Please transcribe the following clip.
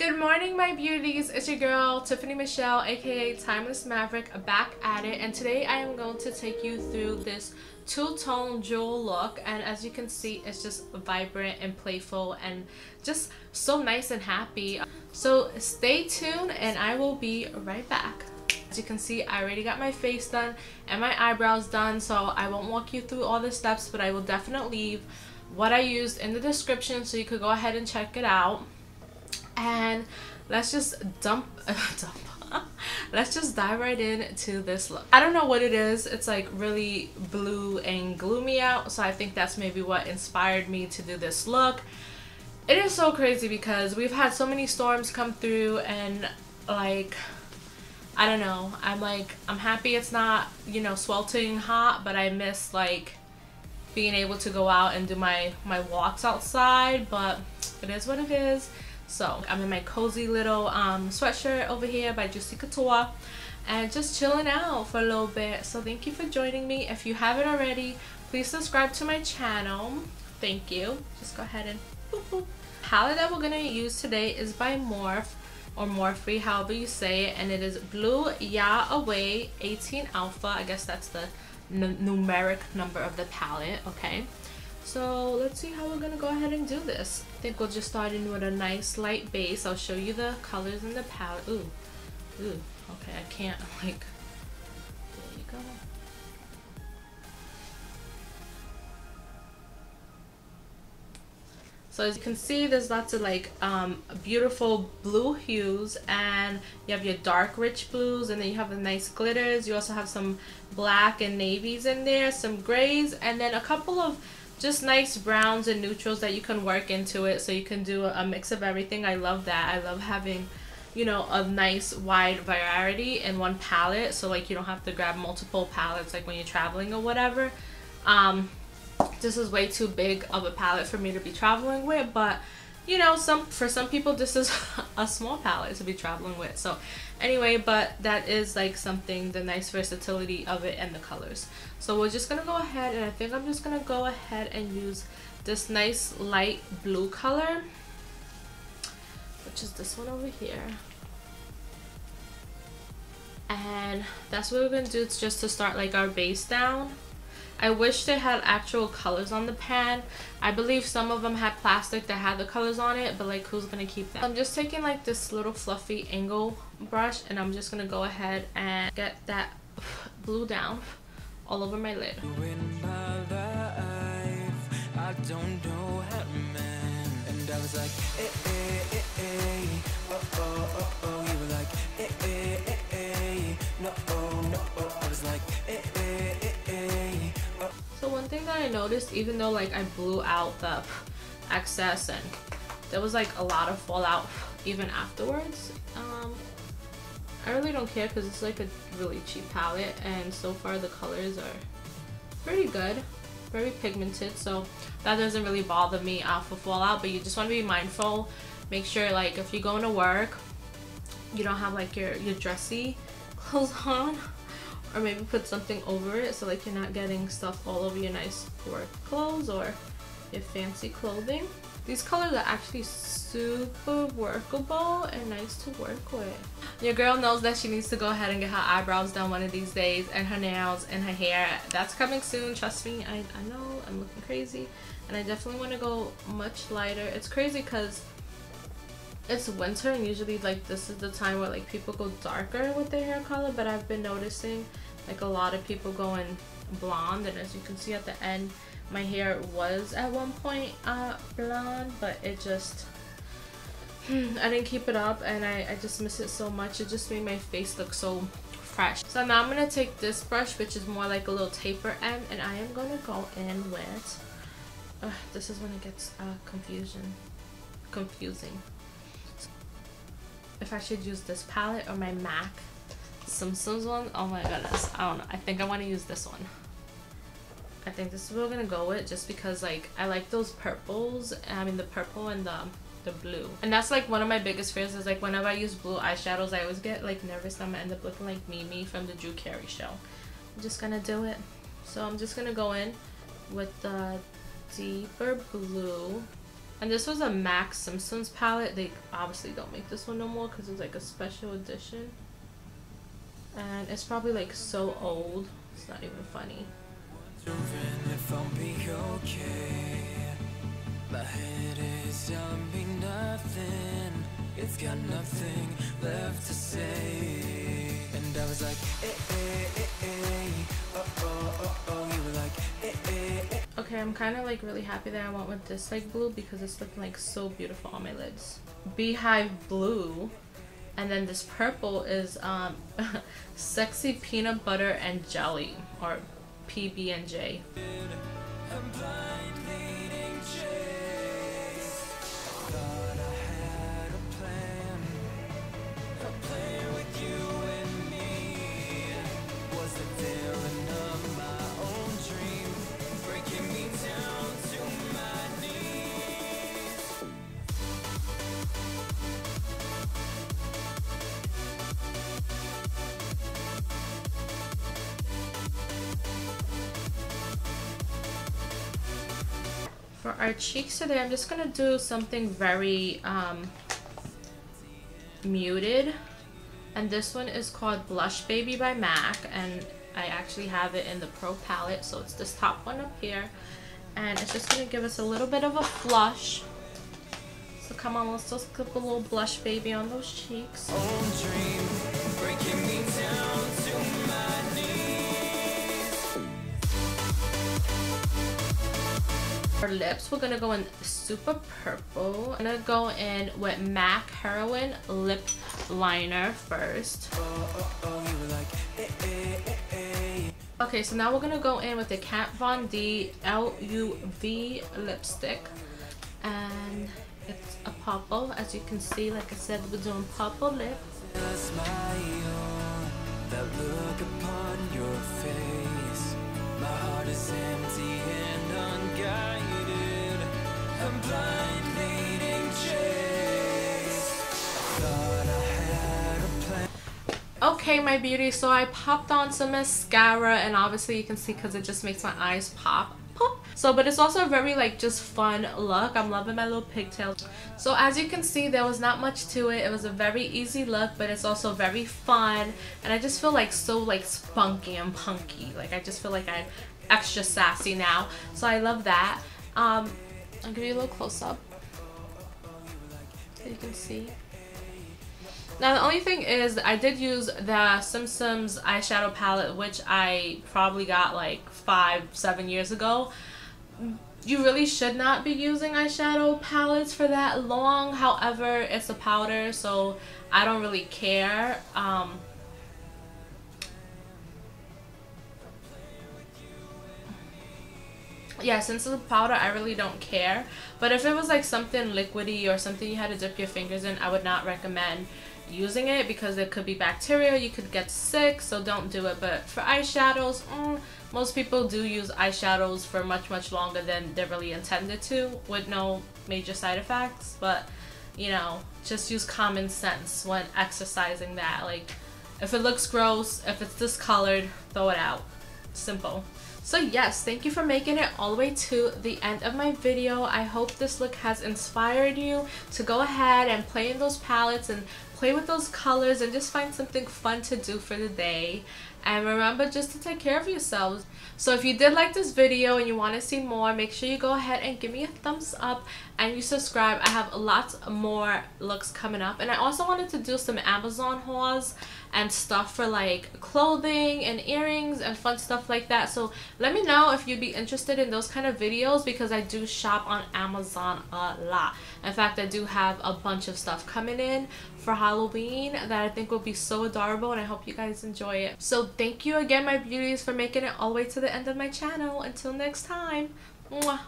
Good morning, my beauties. It's your girl, Tiffany Michelle, aka Timeless Maverick, back at it. And today I am going to take you through this two-tone jewel look. And as you can see, it's just vibrant and playful and just so nice and happy. So stay tuned and I will be right back. As you can see, I already got my face done and my eyebrows done. So I won't walk you through all the steps, but I will definitely leave what I used in the description so you could go ahead and check it out and let's just dump, dump. Let's just dive right into this look. I don't know what it is. It's like really blue and gloomy out so i think that's maybe what inspired me to do this look. It is so crazy because we've had so many storms come through and like i don't know. I'm like i'm happy it's not you know sweltering hot but i miss like being able to go out and do my my walks outside but it is what it is so I'm in my cozy little um, sweatshirt over here by Juicy Couture and just chilling out for a little bit. So thank you for joining me. If you haven't already, please subscribe to my channel. Thank you. Just go ahead and boop, boop. Palette that we're going to use today is by Morphe or Morphe, however you say it. And it is Blue Ya Away 18 Alpha. I guess that's the numeric number of the palette. Okay. So let's see how we're gonna go ahead and do this. I think we'll just start in with a nice light base. I'll show you the colors in the palette. Ooh, ooh, okay, I can't like, there you go. So as you can see, there's lots of like um, beautiful blue hues and you have your dark rich blues and then you have the nice glitters. You also have some black and navies in there, some grays, and then a couple of just nice browns and neutrals that you can work into it so you can do a mix of everything. I love that. I love having you know a nice wide variety in one palette so like you don't have to grab multiple palettes like when you're traveling or whatever. Um this is way too big of a palette for me to be traveling with but you know some for some people this is a small palette to be traveling with. So anyway but that is like something the nice versatility of it and the colors. So we're just gonna go ahead and I think I'm just gonna go ahead and use this nice light blue color which is this one over here. And that's what we're gonna do it's just to start like our base down I wish they had actual colors on the pan. I believe some of them had plastic that had the colors on it, but like who's gonna keep that? I'm just taking like this little fluffy angle brush and I'm just gonna go ahead and get that blue down all over my lid. I noticed, even though like I blew out the excess and there was like a lot of fallout even afterwards, um, I really don't care because it's like a really cheap palette and so far the colors are pretty good, very pigmented, so that doesn't really bother me uh, for fallout, but you just want to be mindful. Make sure like if you're going to work, you don't have like your, your dressy clothes on or maybe put something over it so like you're not getting stuff all over your nice work clothes or your fancy clothing. These colors are actually super workable and nice to work with. Your girl knows that she needs to go ahead and get her eyebrows done one of these days and her nails and her hair. That's coming soon, trust me. I, I know I'm looking crazy and I definitely want to go much lighter. It's crazy because it's winter and usually like this is the time where like people go darker with their hair color but I've been noticing like a lot of people going blonde and as you can see at the end my hair was at one point uh, blonde but it just I didn't keep it up and I, I just miss it so much. It just made my face look so fresh. So now I'm gonna take this brush which is more like a little taper end and I am gonna go in with uh, this is when it gets uh, confusion confusing if I should use this palette or my MAC Simpsons one. Oh my goodness. I don't know. I think I want to use this one. I think this is what we're going to go with just because like I like those purples. I mean the purple and the the blue. And that's like one of my biggest fears is like whenever I use blue eyeshadows I always get like nervous I'm gonna end up looking like Mimi from the Drew Carey show. I'm just gonna do it. So I'm just gonna go in with the deeper blue And this was a Mac Simpsons palette. They obviously don't make this one no more because it's like a special edition. And it's probably like so old. It's not even funny. My head is nothing. It's got nothing left to say. And I was like, eh, eh, eh, eh. Oh, oh. Okay, I'm kind of like really happy that I went with this like blue because it's looking like so beautiful on my lids. Beehive blue. And then this purple is um, Sexy Peanut Butter and Jelly or PB&J. For our cheeks today, I'm just going to do something very um, muted. And this one is called Blush Baby by MAC. And I actually have it in the Pro palette. So it's this top one up here. And it's just going to give us a little bit of a flush. So come on, let's just put a little blush baby on those cheeks. For lips, we're gonna go in super purple. I'm gonna go in with MAC Heroine lip liner first. Okay, so now we're gonna go in with the Kat Von D LUV lipstick. And it's a purple, as you can see, like I said, we're doing purple lips. That look upon your face, my heart is empty. Okay, my beauty, so I popped on some mascara and obviously you can see because it just makes my eyes pop. Pop. So, but it's also a very like just fun look. I'm loving my little pigtail. So as you can see, there was not much to it. It was a very easy look, but it's also very fun. And I just feel like so like spunky and punky. Like I just feel like I'm extra sassy now. So I love that. Um, I'll give you a little close up. So you can see. Now the only thing is I did use the Simpsons eyeshadow palette which I probably got like five, seven years ago. You really should not be using eyeshadow palettes for that long. However, it's a powder so I don't really care. Um, yeah, since it's a powder, I really don't care. But if it was like something liquidy or something you had to dip your fingers in, I would not recommend using it because it could be bacterial. You could get sick, so don't do it. But for eyeshadows, mm, most people do use eyeshadows for much, much longer than they're really intended to with no major side effects. But, you know, just use common sense when exercising that. Like, if it looks gross, if it's discolored, throw it out. Simple. So yes, thank you for making it all the way to the end of my video. I hope this look has inspired you to go ahead and play in those palettes and play with those colors and just find something fun to do for the day. And remember just to take care of yourselves. So if you did like this video and you want to see more, make sure you go ahead and give me a thumbs up and you subscribe. I have lots more looks coming up. And I also wanted to do some Amazon hauls and stuff for like clothing and earrings and fun stuff like that. So let me know if you'd be interested in those kind of videos because I do shop on Amazon a lot. In fact, I do have a bunch of stuff coming in for Halloween that I think will be so adorable and I hope you guys enjoy it. So thank you again my beauties for making it all the way to the end of my channel. Until next time. Mwah.